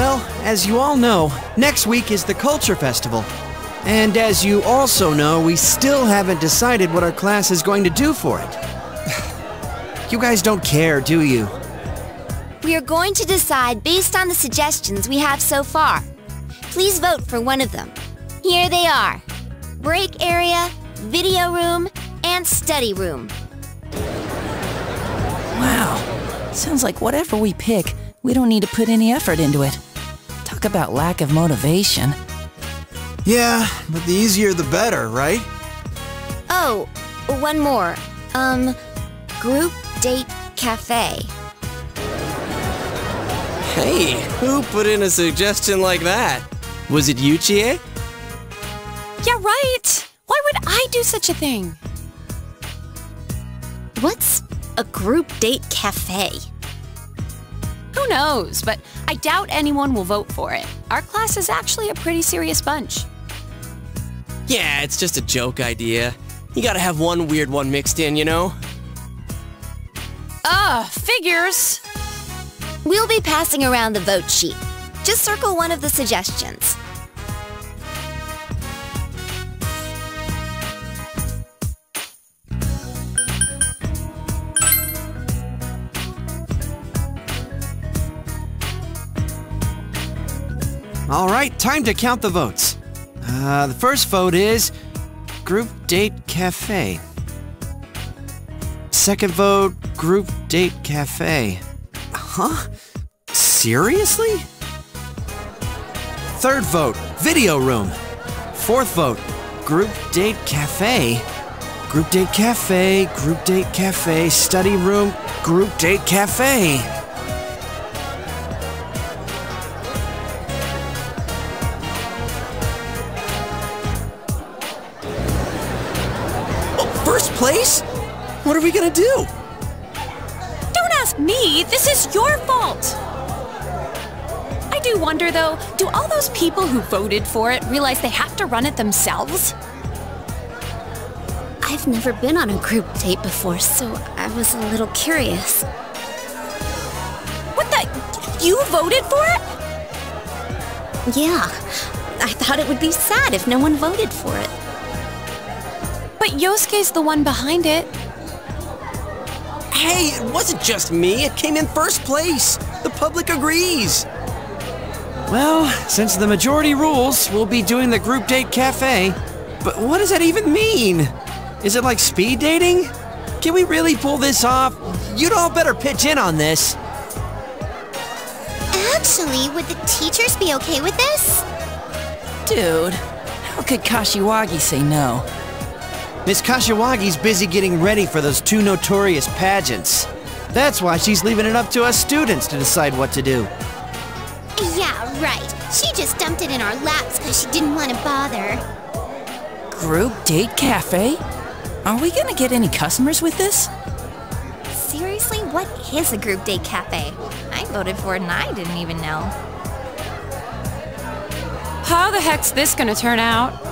as you all know, next week is the Culture Festival. And as you also know, we still haven't decided what our class is going to do for it. you guys don't care, do you? We are going to decide based on the suggestions we have so far. Please vote for one of them. Here they are. Break area, video room, and study room. Wow. Sounds like whatever we pick, we don't need to put any effort into it. Talk about lack of motivation. Yeah, but the easier the better, right? Oh, one more. Um, group date cafe. Hey, who put in a suggestion like that? Was it you, Chie? Yeah, right. Why would I do such a thing? What's a group date cafe? Who knows, but I doubt anyone will vote for it. Our class is actually a pretty serious bunch. Yeah, it's just a joke idea. You gotta have one weird one mixed in, you know? Ah, figures. We'll be passing around the vote sheet. Just circle one of the suggestions. All right, time to count the votes. Uh, the first vote is Group Date Cafe. Second vote, Group Date Cafe. Huh? Seriously? Third vote, Video Room. Fourth vote, Group Date Cafe. Group Date Cafe, Group Date Cafe, Study Room, Group Date Cafe. Place? What are we gonna do? Don't ask me. This is your fault. I do wonder, though, do all those people who voted for it realize they have to run it themselves? I've never been on a group date before, so I was a little curious. What the? You voted for it? Yeah, I thought it would be sad if no one voted for it. But Yosuke's the one behind it. Hey, it wasn't just me. It came in first place. The public agrees. Well, since the majority rules, we'll be doing the group date cafe. But what does that even mean? Is it like speed dating? Can we really pull this off? You'd all better pitch in on this. Actually, would the teachers be okay with this? Dude, how could Kashiwagi say no? Miss Kashiwagi's busy getting ready for those two notorious pageants. That's why she's leaving it up to us students to decide what to do. Yeah, right. She just dumped it in our laps because she didn't want to bother. Group date cafe? Are we gonna get any customers with this? Seriously, what is a group date cafe? I voted for it and I didn't even know. How the heck's this gonna turn out?